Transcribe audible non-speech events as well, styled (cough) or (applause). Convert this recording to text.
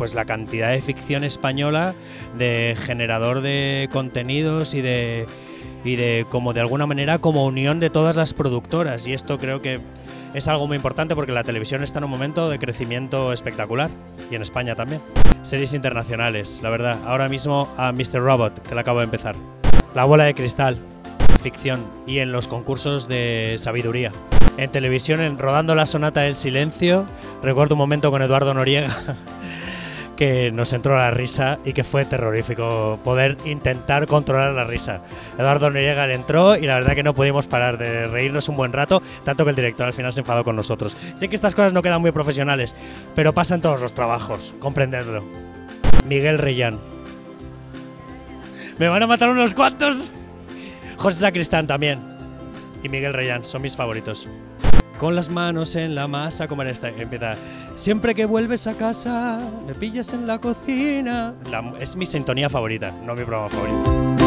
pues la cantidad de ficción española de generador de contenidos y de y de como de alguna manera como unión de todas las productoras y esto creo que es algo muy importante porque la televisión está en un momento de crecimiento espectacular y en España también. Series internacionales, la verdad. Ahora mismo a Mr. Robot, que la acabo de empezar. La bola de cristal, ficción y en los concursos de sabiduría. En televisión, en Rodando la Sonata del Silencio, recuerdo un momento con Eduardo Noriega (laughs) que nos entró la risa y que fue terrorífico poder intentar controlar la risa. Eduardo Noriega le entró y la verdad que no pudimos parar de reírnos un buen rato, tanto que el director al final se enfadó con nosotros. Sé que estas cosas no quedan muy profesionales, pero pasan todos los trabajos, comprendedlo. Miguel Reyán. Me van a matar unos cuantos. José Sacristán también. Y Miguel Reyán, son mis favoritos. Con las manos en la masa, como en esta, empieza. Siempre que vuelves a casa, me pillas en la cocina. La- es mi sintonía favorita, no mi programa favorito.